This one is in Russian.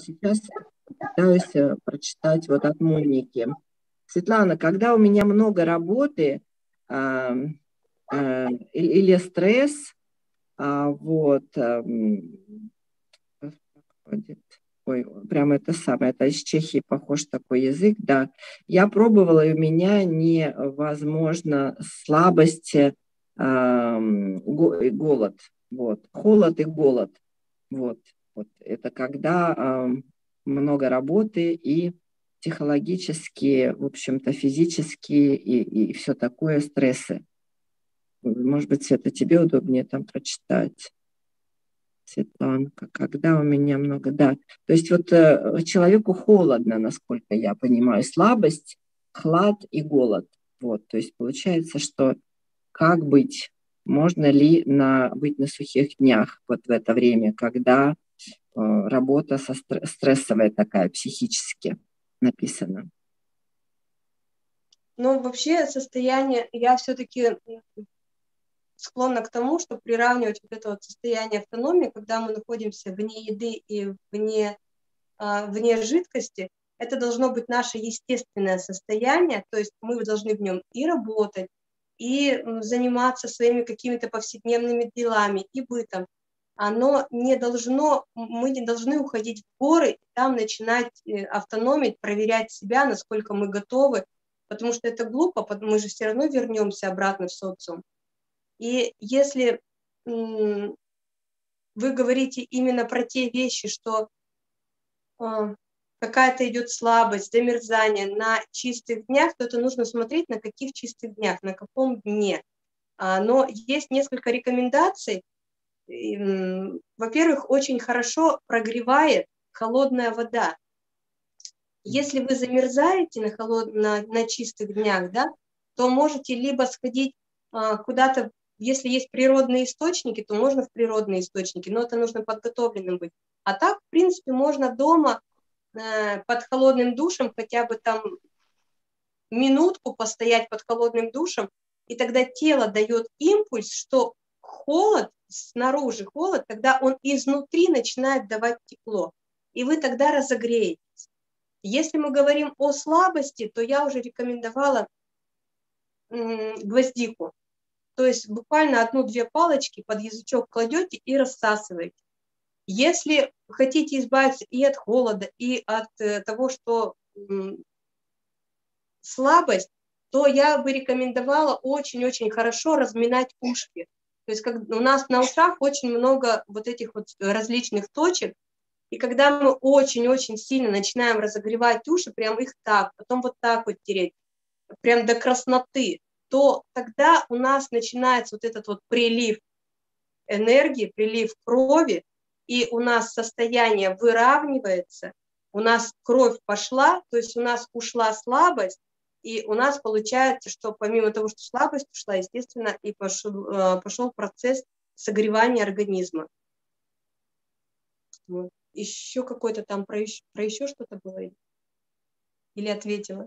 сейчас пытаюсь э, прочитать вот от Моники. Светлана, когда у меня много работы э, э, или стресс, э, вот, э, ой, прямо это самое, это из Чехии похож такой язык, да. Я пробовала, и у меня невозможно слабость, э, голод, вот, холод и голод, вот, вот. Это когда э, много работы и психологические, в общем-то, физические и, и все такое стрессы. Может быть, это тебе удобнее там прочитать. Светланка, когда у меня много, да. То есть вот э, человеку холодно, насколько я понимаю, слабость, хлад и голод. Вот, то есть получается, что как быть? Можно ли на, быть на сухих днях вот в это время, когда работа со стрессовая такая психически? написано? Ну, вообще состояние, я все-таки склонна к тому, чтобы приравнивать вот это вот состояние автономии, когда мы находимся вне еды и вне, а, вне жидкости, это должно быть наше естественное состояние, то есть мы должны в нем и работать, и заниматься своими какими-то повседневными делами, и бытом оно не должно, мы не должны уходить в горы, там начинать э, автономить, проверять себя, насколько мы готовы, потому что это глупо, мы же все равно вернемся обратно в социум. И если вы говорите именно про те вещи, что а, какая-то идет слабость, замерзание на чистых днях, то это нужно смотреть, на каких чистых днях, на каком дне. А, но есть несколько рекомендаций, во-первых, очень хорошо прогревает холодная вода. Если вы замерзаете на, холод... на, на чистых днях, да, то можете либо сходить а, куда-то, если есть природные источники, то можно в природные источники, но это нужно подготовленным быть. А так, в принципе, можно дома э, под холодным душем хотя бы там минутку постоять под холодным душем, и тогда тело дает импульс, что холод снаружи холод, когда он изнутри начинает давать тепло, и вы тогда разогреетесь. Если мы говорим о слабости, то я уже рекомендовала гвоздику. То есть буквально одну-две палочки под язычок кладете и рассасываете. Если хотите избавиться и от холода, и от э, того, что слабость, то я бы рекомендовала очень-очень хорошо разминать ушки. То есть как, у нас на ушах очень много вот этих вот различных точек, и когда мы очень-очень сильно начинаем разогревать уши, прям их так, потом вот так вот тереть, прям до красноты, то тогда у нас начинается вот этот вот прилив энергии, прилив крови, и у нас состояние выравнивается, у нас кровь пошла, то есть у нас ушла слабость, и у нас получается, что помимо того, что слабость ушла, естественно, и пошел, э, пошел процесс согревания организма. Вот. Еще какой-то там про еще, про еще что-то было? Или ответила?